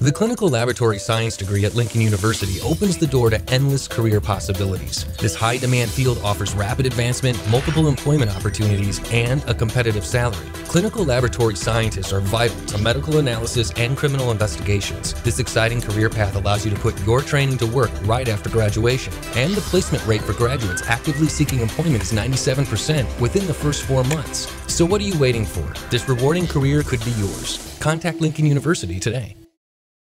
The clinical laboratory science degree at Lincoln University opens the door to endless career possibilities. This high demand field offers rapid advancement, multiple employment opportunities, and a competitive salary. Clinical laboratory scientists are vital to medical analysis and criminal investigations. This exciting career path allows you to put your training to work right after graduation. And the placement rate for graduates actively seeking employment is 97% within the first four months. So what are you waiting for? This rewarding career could be yours. Contact Lincoln University today.